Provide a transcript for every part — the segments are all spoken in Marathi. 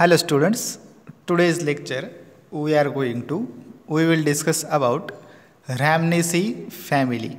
Hello students, today's lecture we are going to, we will discuss about Ramnesi family.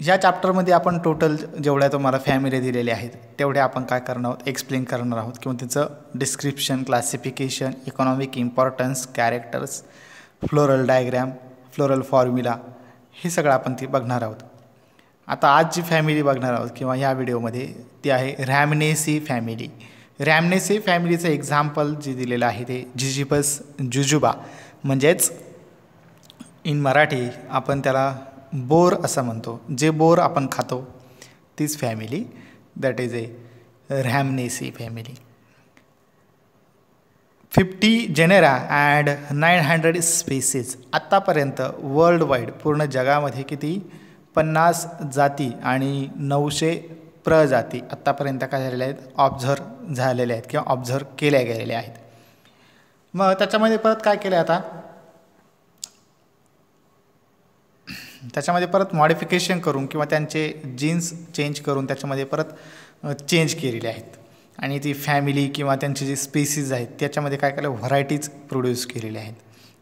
या चॅप्टरमध्ये आपण टोटल जेवढ्या तुम्हाला फॅमिली दिलेल्या आहेत तेवढ्या आपण काय करणार आहोत एक्सप्लेन करणार आहोत किंवा तिचं description classification economic importance characters floral diagram floral formula हे सगळं आपण ते बघणार आहोत आता आज जी फॅमिली बघणार आहोत किंवा ह्या व्हिडिओमध्ये ती आहे रॅमनेसी फॅमिली रॅमनेसी फॅमिलीचं एक्झाम्पल जे दिलेलं आहे ते जिजिबस जुजुबा म्हणजेच इन मराठी आपण त्याला बोर असं म्हणतो. जे बोर आपण खातो तीच family that is a Rhamnaceae family fifty genera and nine hundred species आत्तापर्यंत वर्ल्ड वाईड पूर्ण जगामध्ये किती पन्नास जाती आणि नऊशे प्रजाती आत्तापर्यंत काय झालेल्या आहेत? ऑब्झर्व झालेल्या आहेत किंवा ऑब्झर्व केल्या गेलेल्या आहेत. मग त्याच्यामध्ये परत काय केलं आता? त्याच्यामध्ये परत मॉडिफिकेशन करून किंवा त्यांचे जीन्स चेंज करून त्याच्यामध्ये परत चेंज केलेले आहेत. आणि ती फॅमिली किंवा त्यांची जी स्पेसीज आहेत त्याच्यामध्ये काय केलं? व्हरायटीज प्रोड्यूस केलेल्या आहेत.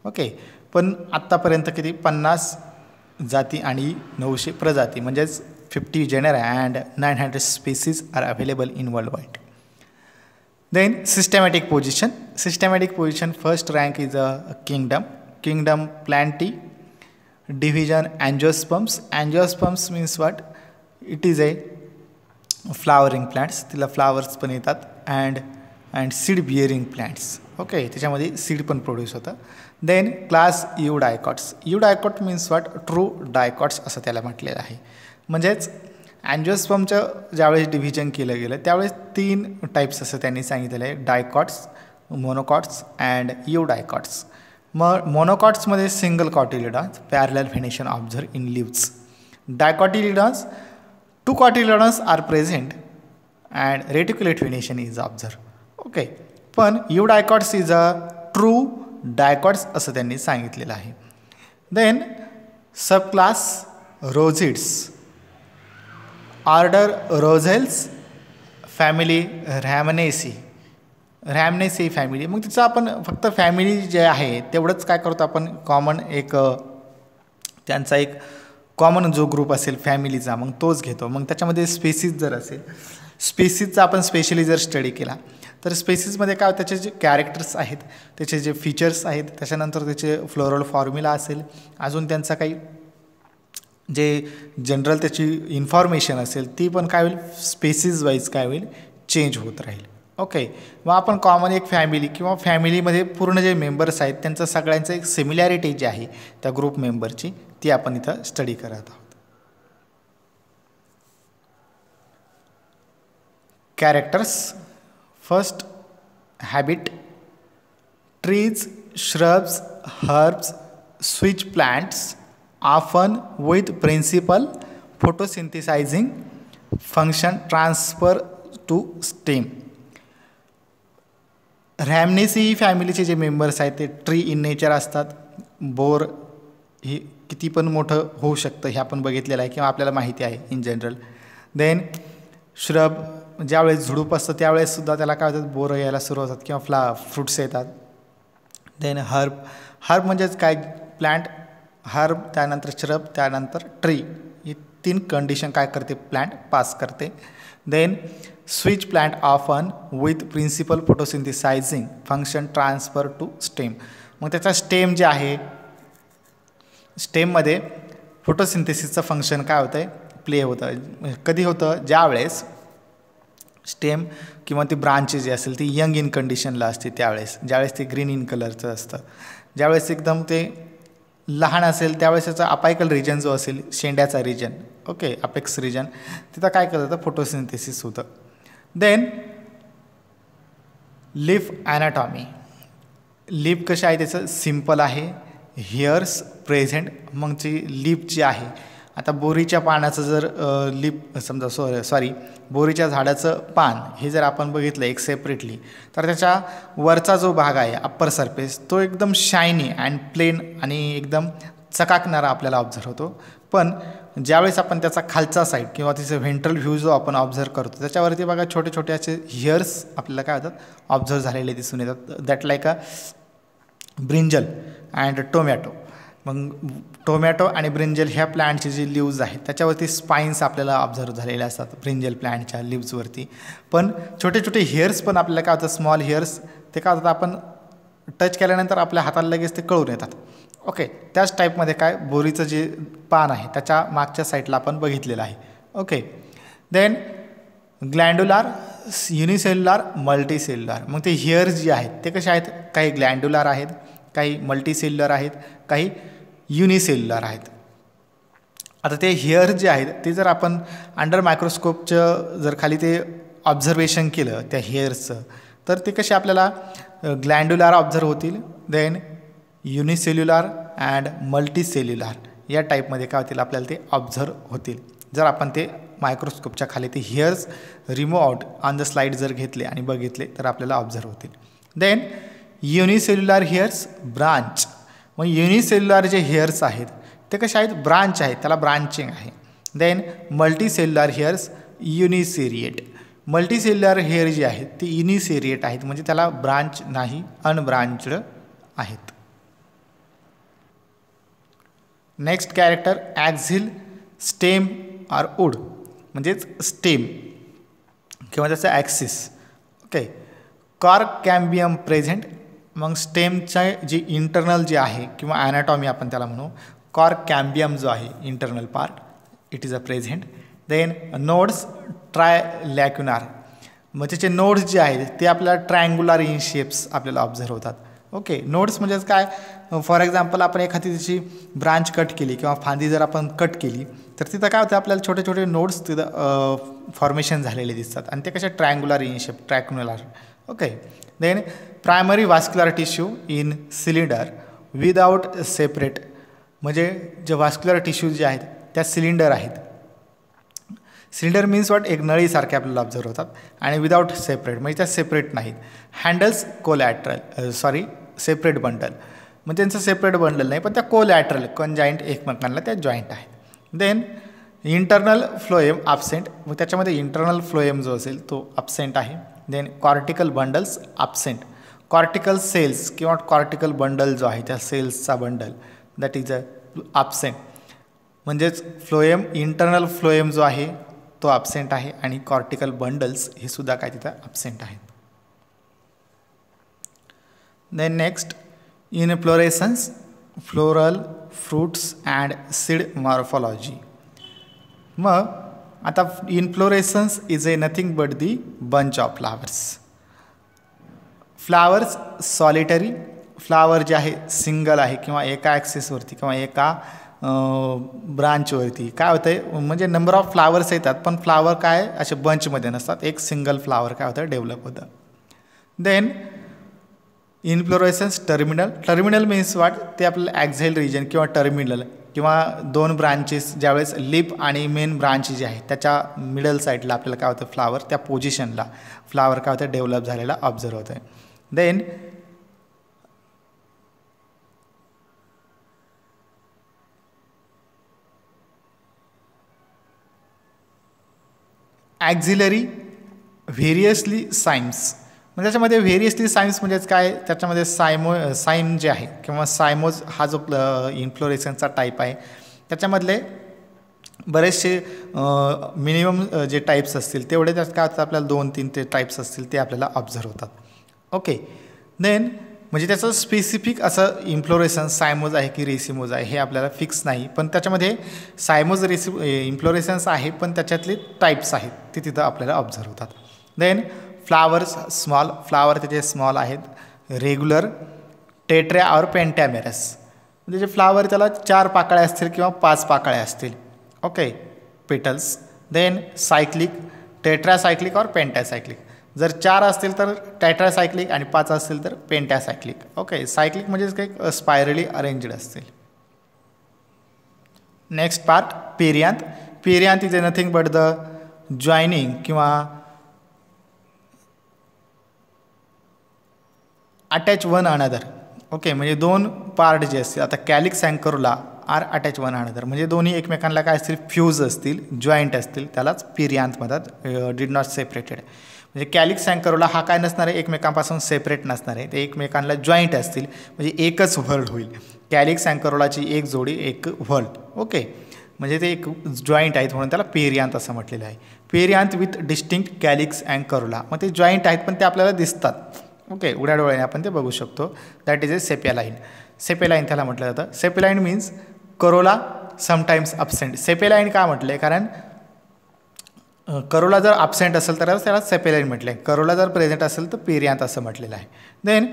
ओके पण आत्तापर्यंत किती? पन्नास जाती आणि नऊशे प्रजाती म्हणजेच fifty genera and nine hundred species are available in world wide then systematic position systematic position first rank is a kingdom kingdom Plantae division angiosperms. Angiosperms means what it is a flowering plants तिला फ्लावर्स पण येतात. And and seed bearing plants okay त्याच्यामध्ये सीड पण प्रोड्यूस होतं. Then class eudicots eudicot means what true dicots असं त्याला म्हटलेलं आहे. म्हणजेच अँजिओस्पमचं ज्यावेळेस डिव्हिजन केलं गेलं त्यावेळेस तीन टाईप्स असं त्यांनी सांगितलेलं आहे. Dicots monocots and eudicots मग मोनोकॉट्समध्ये single cotyledons parallel venation observe in leaves dicotyledons two cotyledons are present and reticulate venation is observe okay पण eudicots is a true dicots असं त्यांनी सांगितलेलं आहे. Then subclass Rosids order Rosales family Rhamnaceae Rhamnaceae family मग तिचं आपण फक्त फॅमिली जे आहे तेवढंच काय करतो आपण? कॉमन एक त्यांचा एक कॉमन जो ग्रुप असेल फॅमिलीचा मग तोच घेतो. मग त्याच्यामध्ये स्पेसिस जर असेल स्पेसिसचा आपण स्पेशली जर स्टडी केला तर स्पेसिसमध्ये काय त्याचे जे कॅरेक्टर्स आहेत त्याचे जे फीचर्स आहेत त्याच्यानंतर त्याचे फ्लोरल फॉर्म्युला असेल अजून त्यांचा काही जे जनरल त्याची इन्फॉर्मेशन असेल ती पण काय होईल स्पेसिस वाईज काय होईल चेंज होत राहील. ओके मग आपण कॉमन एक फॅमिली किंवा फॅमिलीमध्ये पूर्ण जे मेंबर्स आहेत त्यांचं सगळ्यांचं एक सिमिलॅरिटी जी आहे त्या ग्रुप मेंबरची ती आपण इथं स्टडी करत आहोत. Characters first habit trees shrubs herbs switch plants often with principal photosynthesizing function transfer to stem Rhamnaceae फॅमिलीचे जे मेंबर्स आहेत ते ट्री इन नेचर असतात. बोर हे किती पण मोठं होऊ शकतं हे आपण बघितलेलं आहे किंवा आपल्याला माहिती आहे इन जनरल देन श्रब ज्यावेळेस झुडूप असतं त्यावेळेससुद्धा त्याला काय होतात बोरं यायला सुरू होतात किंवा फ्ला फ्रुट्स येतात. देन हर्ब हर्ब म्हणजेच काय? प्लांट हर्ब त्यानंतर श्रब त्यानंतर ट्री ही तीन कंडिशन काय करते? प्लॅन्ट पास करते. Then switch plant often with principal photosynthesizing function transfer to stem मग त्याचा स्टेम जे आहे स्टेममध्ये फोटोसिंथेसिसचं फंक्शन काय होतं आहे प्ले होतं. कधी होतं? ज्यावेळेस स्टेम किंवा ती ब्रांचेस जी असेल ती यंग इन कंडिशनला असते त्यावेळेस. ज्यावेळेस ते ग्रीन इन कलरचं असतं. ज्यावेळेस एकदम ते लहान असेल त्यावेळेस त्याचा अपायकल रिजन जो असेल शेंड्याचा रिजन ओके अपेक्स रिजन तिथं काय करत होतं? फोटोसिंथेसिस होतं. देन लिफ ॲनाटॉमी लिप कशी आहे त्याचं? सिंपल आहे. हिअर्स प्रेझेंट मग जी लिप जी आहे आता बोरीच्या पानाचं जर लिप समजा सॉ सॉरी बोरीच्या झाडाचं पान हे जर आपण बघितलं एक सेपरेटली तर त्याच्या वरचा जो भाग आहे अप्पर सरफेस तो एकदम शायनी अँड प्लेन आणि एकदम चकाकणारा आपल्याला ऑब्झर्व होतो. पण ज्यावेळेस आपण त्याचा खालचा साईड किंवा तिचा व्हेंट्रल व्ह्यू जो आपण ऑब्झर्व करतो त्याच्यावरती बघा छोटे छोटे असे हिअर्स आपल्याला काय होतात? ऑब्झर्व झालेले दिसून येतात. That like a brinjal and tomato मग टोमॅटो आणि ब्रिंजल ह्या प्लांटचे जे लिव्ज आहेत त्याच्यावरती स्पाईन्स आपल्याला ऑब्झर्व झालेले असतात ब्रिंजल प्लांटच्या लिव्जवरती पण छोटे छोटे हेअर्स पण आपल्याला काय होतं स्मॉल हेअर्स ते काय होतात आपण टच केल्यानंतर आपल्या हाताला लगेच ते कळून येतात. ओके त्याच टाईपमध्ये काय बोरीचं जे पान आहे त्याच्या मागच्या साईडला आपण बघितलेलं आहे. ओके देन ग्लँडुलार युनिसेल्युलार मल्टीसेल्युलार मग ते हेअर्स जे आहेत ते कसे आहेत? काही ग्लँडुलार आहेत काही मल्टीसेल्युलर आहेत काही युनिसेल्युलर आहेत. आता ते हेअर जे आहेत ते जर आपण अंडर मायक्रोस्कोपचं जर खाली ते ऑब्झर्वेशन केलं त्या हेअर्सचं तर ते कसे आपल्याला ग्लँड्युलार ऑब्झर्व होतील देन युनिसेल्युलार अँड मल्टीसेल्युलार या टाईपमध्ये काय होतील आपल्याला ते ऑब्झर्व होतील. जर आपण ते मायक्रोस्कोपच्या खाली ते hairs remove out on the slide जर घेतले आणि बघितले तर आपल्याला ऑब्झर्व होतील. देन युनिसेल्युलार हेअर्स ब्रांच मग युनिसेल्युलर जे हेअर्स आहेत ते कसे आहेत? ब्रांच आहेत. त्याला ब्रांचिंग आहे. Then multicellular hairs uniseriate multicellular hair जे आहेत ते युनिसेरिएट आहेत. म्हणजे त्याला ब्रांच नाही अनब्रांच्ड आहेत. Next character axil stem are wood म्हणजेच स्टेम किंवा त्याचं axis okay cork cambium present मग स्टेमच्या जी इंटरनल जे आहे किंवा ॲनाटॉमी आपण त्याला म्हणू कॉर्क कॅम्बियम जो आहे internal part it is a present then nodes trilacunar मग त्याचे नोड्स जे आहेत ते आपल्याला ट्रायंग्युलर इन शेप्स आपल्याला ऑब्झर्व होतात. ओके नोड्स म्हणजेच काय? फॉर एक्झाम्पल आपण एखादी त्याची ब्रांच कट केली किंवा फांदी जर आपण कट केली तर तिथं काय होतं? आपल्याला छोटे छोटे नोड्स तिथं फॉर्मेशन झालेले दिसतात. आणि ते कसे? Triangular in shape trilacunar okay then primary vascular tissue in cylinder without separate म्हणजे जे वास्क्युलर टिश्यू जे आहेत त्या सिलिंडर आहेत. सिलिंडर मीन्स वॉट एक नळीसारखे आपल्याला ऑब्झर्व होतात. आणि विदाऊट सेपरेट म्हणजे त्या सेपरेट नाहीत. Bundles collateral sorry separate bundle मग त्यांचं सेपरेट बंडल नाही पण त्या कोलॅट्रल कंजाईंट एकमेकांना त्या जॉईंट आहेत. देन इंटरनल फ्लोएम ॲबसेंट मग त्याच्यामध्ये इंटरनल फ्लोएम जो असेल तो ॲबसेंट आहे. Then cortical bundles absent cortical cells किंवा कॉर्टिकल बंडल जो आहे त्या सेल्सचा bundle that is a absent म्हणजेच फ्लोएम इंटरनल फ्लोएम जो आहे तो ॲबसेंट आहे आणि कॉर्टिकल बंडल्स हे सुद्धा काय तिथं ॲबसेंट आहेत. Then next inflorescence floral fruits and seed morphology मग आता inflorescence is a nothing but the bunch of flowers flowers solitary flower जे आहे सिंगल आहे किंवा एका ॲक्सेसवरती किंवा एका ब्रांचवरती काय होतं आहे म्हणजे नंबर ऑफ फ्लावर्स येतात पण फ्लावर काय असे बंचमध्ये नसतात. एक सिंगल फ्लावर काय होतं? डेव्हलप होतं. Then inflorescence terminal terminal means what ते आपलं ॲक्झेल रिजन किंवा टर्मिनल किंवा दोन ब्रांचेस ज्यावेळेस लिप आणि मेन ब्रांच जे आहे त्याच्या मिडल साईडला आपल्याला काय होतं फ्लावर त्या पोझिशनला फ्लावर काय होतं डेव्हलप झालेला ऑब्झर्व होतं आहे देन ॲक्झिलरी व्हेरियसली सायन्स म्हणजे त्याच्यामध्ये व्हेरियसली सायन्स म्हणजेच काय त्याच्यामध्ये सायमो सायम जे आहे किंवा सायमोज हा जो इन्फ्लोरेसनचा टाईप आहे त्याच्यामधले बरेचसे मिनिमम जे टाईप्स असतील तेवढे त्यात काय होतात आपल्याला दोन तीन ते टाईप्स असतील ते आपल्याला ऑब्झर्व होतात. ओके देन म्हणजे त्याचं स्पेसिफिक असं इम्फ्लोरेसन सायमोज आहे की रेसिमोज आहे हे आपल्याला फिक्स नाही. पण त्याच्यामध्ये सायमोज रेसि इम्फ्लोरेसन्स आहे पण त्याच्यातले टाईप्स आहेत ते तिथं आपल्याला ऑब्झर्व होतात. देन फ्लावर्स स्मॉल फ्लावर त्याचे स्मॉल आहेत. Regular टेट्र्या or pentamerous. म्हणजे जे फ्लावर त्याला चार पाकळ्या असतील किंवा पाच पाकळ्या असतील. Okay petals then cyclic tetracyclic or pentacyclic जर चार असतील तर टॅट्रासायक्लिक आणि पाच असतील तर पेंटॅसायक्लिक ओके सायक्लिक म्हणजेच काही स्पायरली अरेंजड असतील. Next part perianth perianth is a nothing but the joining किंवा अटॅच वन अनदर. ओके म्हणजे दोन पार्ट जे असतील आता कॅलिक्स अँकरला आर अटॅच वन अनदर. म्हणजे दोन्ही एकमेकांना काय असतील फ्यूज असतील जॉईंट असतील त्यालाच पिरियांत म्हणतात डिड नॉट सेपरेटेड म्हणजे कॅलिक्स अँकरोला हा काय नसणार आहे एकमेकांपासून सेपरेट नसणार आहे. ते एकमेकांना जॉईंट असतील म्हणजे एकच वर्ल्ड होईल. कॅलिक्स अँकरोलाची एक जोडी एक वर्ल्ड ओके म्हणजे ते एक जॉईंट आहेत म्हणून त्याला पेरियांत असं म्हटलेलं आहे. Perianth with distinct calyx and corolla मग ते जॉईंट आहेत पण ते आपल्याला दिसतात. ओके उड्या डोळ्याने आपण ते बघू शकतो. दॅट इज ए सेपेलाईन सेपेलाईन त्याला म्हटलं जातं. Sepaline means corolla sometimes absent sepaline का म्हटलं आहे कारण करोला जर अबसेंट असेल तर त्याला सेपेलाईन म्हटलं आहे करोला जर प्रेझेंट असेल तर पेरियांत असं म्हटलेलं आहे. Then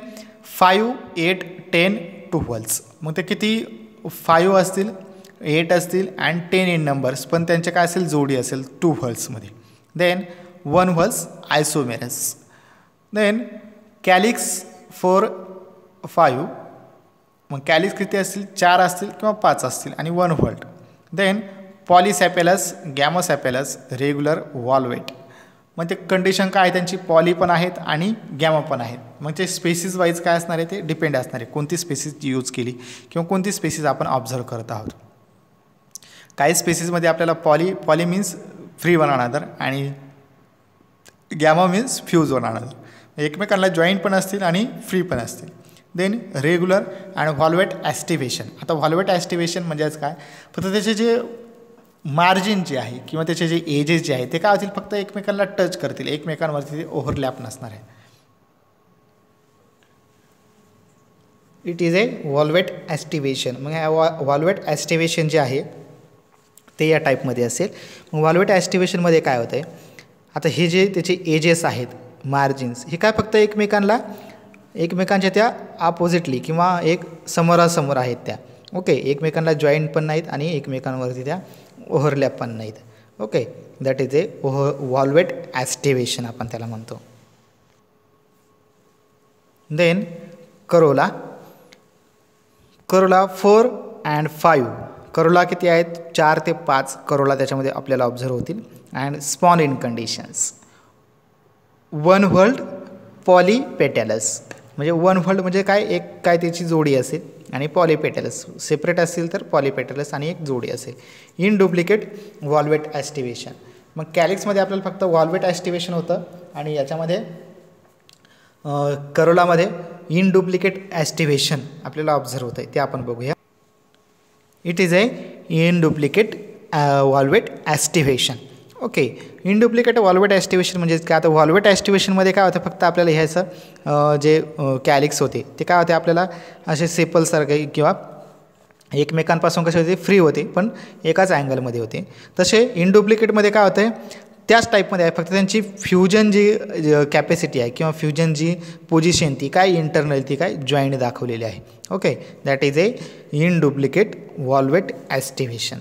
five eight ten two मग ते किती फाईव्ह असतील? एट असतील अँड टेन इन नंबर्स पण त्यांचे काय असेल? जोडी असेल. Two व्हल्समध्ये then one whorls isomerous then calyx four five मग कॅलिक्स किती असतील? चार असतील किंवा पाच असतील आणि one whorl. Then polysepalous gamosepalous regular valvate मग ते कंडिशन काय आहे त्यांची? पॉली पण आहेत आणि गॅमा पण आहेत. मग ते स्पेसिस वाईज काय असणार आहे ते? डिपेंड असणार आहे. कोणती स्पेसिस यूज केली किंवा कोणती स्पेसिस आपण ऑब्झर्व करत आहोत. काही स्पेसिसमध्ये आपल्याला poly poly means free one another आणि gamo means fuse one another एकमेकांना जॉईंट पण असतील आणि फ्री पण असतील. देन रेग्युलर आणि व्हॉल्वेट ॲस्टिवेशन आता व्हॉल्वेट ॲस्टिवेशन म्हणजेच काय? फक्त त्याचे जे मार्जिन जे आहे किंवा त्याचे जे एजेस जे आहे ते काय होतील? फक्त एकमेकांना टच करतील. एकमेकांवरती ते ओव्हरलॅप नसणार आहे. It is a valvate aestivation मग ह्या वॉ व्हॉल्वेट ॲस्टिवेशन जे आहे ते या टाईपमध्ये असेल. मग व्हॉल्वेट ॲस्टिवेशनमध्ये काय होतं आहे आता हे जे त्याचे एजेस आहेत मार्जिन्स हे काय फक्त एकमेकांना एकमेकांच्या त्या अपोजिटली किंवा एक समोरासमोर आहेत त्या. ओके एकमेकांना जॉईंट पण नाहीत आणि एकमेकांवरती त्या ओव्हरलॅप पण नाहीत. Okay that is a oh valvate aestivation आपण त्याला म्हणतो. Then corolla corolla four and five corolla किती आहेत? चार ते पाच करोला त्याच्यामध्ये आपल्याला ऑब्झर्व होतील. And spawn in conditions one whorl polypetalous. म्हणजे वन वर्ल्ड म्हणजे काय? एक काय त्याची जोडी असेल आणि पॉलिपेटॅलस. सेपरेट असतील तर पॉलीपेटलस आणि एक जोडी असेल. Induplicate valvate aestivation. मग कॅलिक्समध्ये आपल्याला फक्त वॉल्वेट ॲस्टिवेशन होतं आणि याच्यामध्ये करोलामध्ये इन डुप्लिकेट ॲस्टिवेशन आपल्याला ऑब्झर्व होतं आहे ते आपण बघूया. It is a induplicate valvate aestivation. Okay. Induplicate valvate aestivation म्हणजे काय? आता व्हॉल्वेट ॲस्टिवेशनमध्ये काय होतं? फक्त आपल्याला ह्याचं जे कॅलिक्स होते ते काय होते आपल्याला? असे सेपलसारखे किंवा एकमेकांपासून कसे होते? फ्री होते पण एकाच अँगलमध्ये होते. तसे इन डुप्लिकेटमध्ये काय होतं आहे त्याच टाईपमध्ये आहे. फक्त त्यांची फ्युजन जी कॅपॅसिटी आहे किंवा फ्युजन जी पोझिशन ती काय इंटरनल ती काय जॉईंट दाखवलेली आहे. Okay. That is a induplicate valvate aestivation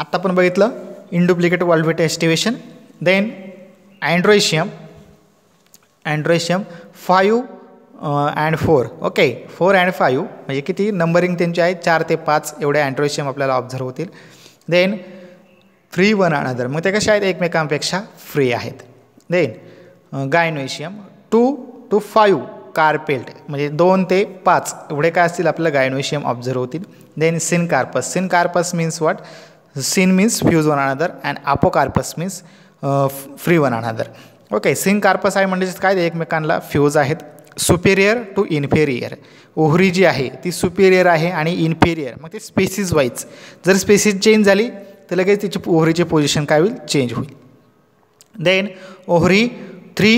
आत्ता आपण बघितलं. Induplicate valvate aestivation then androecium androecium five and four okay four and five म्हणजे किती? नंबरिंग त्यांची आहे चार ते पाच एवढे अँड्रोशियम आपल्याला ऑब्झर्व होतील. देन फ्री वन अनदर मग ते कसे आहेत? एकमेकांपेक्षा फ्री आहेत. Then gynoecium two to five carpellate म्हणजे दोन ते पाच एवढे काय असतील? आपल्याला गायनोशियम ऑब्झर्व होतील. Then syn syncarpous syn means what sin means fuse one another and apocarpus means uh, free one another. Okay syncarpous आहे म्हणजे काय? एकमेकांना फ्यूज आहेत. सुपेरियर टू इन्फेरियर ओहरी जी आहे ती सुपेरियर आहे आणि इन्फेरियर मग ते स्पेसिस वाईज जर स्पेसिस चेंज झाली तर लगेच तिची ओहरीची पोझिशन काय होईल? चेंज होईल. Then ovary three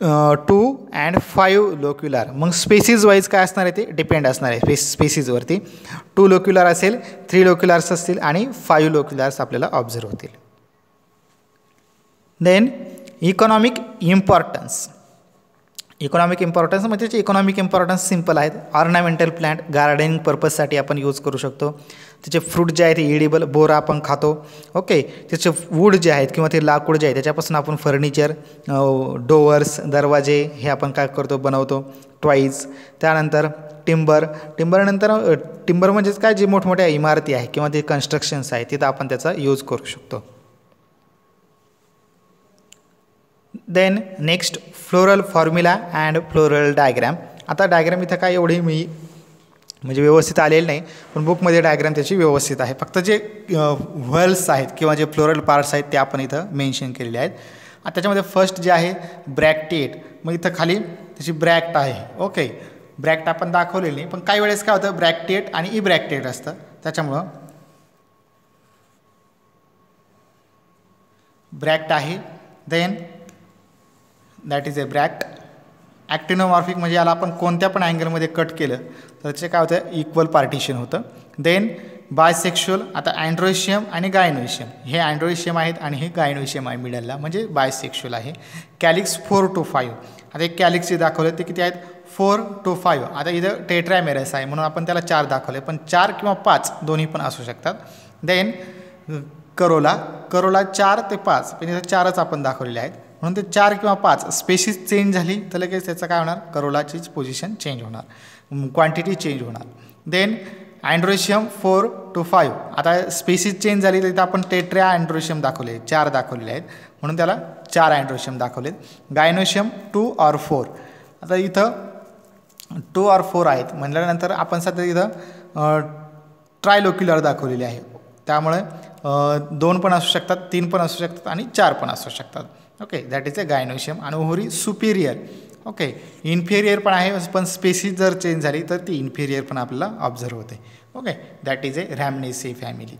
two and five locular मग स्पेसीज वाईज काय असणार आहे ते? डिपेंड असणार आहे स्पेस स्पेसीजवरती टू लोक्युलर असेल थ्री लोक्युलर्स असतील आणि फाईव्ह लोक्युलर्स आपल्याला ऑब्झर्व होतील. Then economic importance economic importance म्हणजे इकॉनॉमिक इम्पॉर्टन्स सिंपल आहेत. ऑर्नामेंटल प्लांट गार्डनिंग पर्पजसाठी आपण यूज करू शकतो. त्याचे फ्रूट जे आहे ते इडिबल बोरा आपण खातो. ओके त्याचे वूड जे आहेत किंवा ते लाकूड जे आहे त्याच्यापासून आपण फर्निचर डोअर्स दरवाजे हे आपण काय करतो बनवतो. ट्वाईज त्यानंतर टिंबर टिंबरनंतर टिंबर म्हणजेच काय? जे मोठमोठ्या इमारती आहे किंवा ते कन्स्ट्रक्शन्स आहे तिथं आपण त्याचा यूज करू शकतो. Then next floral formula and floral diagram आता डायग्रॅम इथं काय एवढी मी म्हणजे व्यवस्थित आलेलं नाही पण बुकमध्ये डायग्राम त्याची व्यवस्थित आहे. फक्त जे व्हल्स आहेत किंवा जे फ्लोरल पार्ट्स आहेत ते आपण इथं मेन्शन केलेले आहेत. आणि त्याच्यामध्ये फर्स्ट जे आहे ब्रॅक्टेट मग इथं खाली त्याची ब्रॅक्ट आहे. ओके ब्रॅक्ट आपण दाखवलेली नाही पण काही वेळेस काय होतं ब्रॅक्टेट आणि ई ब्रॅक्टेट असतं. त्याच्यामुळं ब्रॅक्ट आहे. Then that is a bract actinomorphic म्हणजे याला आपण कोणत्या पण अँगलमध्ये कट केलं तर त्याचे काय होतं? इक्वल पार्टिशन होतं. देन बायसेक्शुअल आता अँड्रोइशियम आणि गायनोशियम हे अँड्रोइशियम आहेत आणि हे गायनोशियम आहे मिडलला म्हणजे बायसेक्शुअल आहे. कॅलिक्स फोर टू फाईव्ह आता एक कॅलिक्स जे दाखवले ते किती आहेत? फोर टू फाईव्ह आता इथं टेट्रॅमेरस आहे म्हणून आपण त्याला चार दाखवले पण चार किंवा पाच दोन्ही पण असू शकतात. देन करोला करोला चार ते पाच. पण इथं चारच आपण दाखवलेले आहेत. म्हणून ते चार किंवा पाच स्पेसिस चेंज झाली तर लगेच त्याचं काय होणार? करोलाचीच पोझिशन चेंज होणार. क्वांटिटी चेंज होणार. Then androecium four to five आता स्पेसिस चेंज झाली तर इथं आपण टेट्र्या अँड्रोशियम दाखवले चार दाखवलेले आहेत. म्हणून त्याला चार अँड्रोशियम दाखवलेत. गायनोशियम टू ऑर फोर आता इथं टू ऑर फोर आहेत. म्हटल्यानंतर आपण सध्या इथं ट्रायलोक्युलर दाखवलेले आहे. त्यामुळे दोन पण असू शकतात तीन पण असू शकतात आणि चार पण असू शकतात. Okay that is a gynoecium आणि ओव्हरी सुपिरियर ओके इन्फेरियर पण आहे पण स्पेसिस जर चेंज झाली तर ती इन्फेरियर पण आपल्याला ऑब्झर्व होते. Okay that is a Rhamnaceae family